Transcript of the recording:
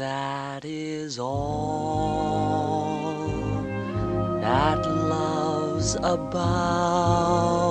that is all that love's about.